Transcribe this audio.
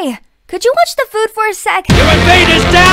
Hey, could you watch the food for a sec? Your invaders down,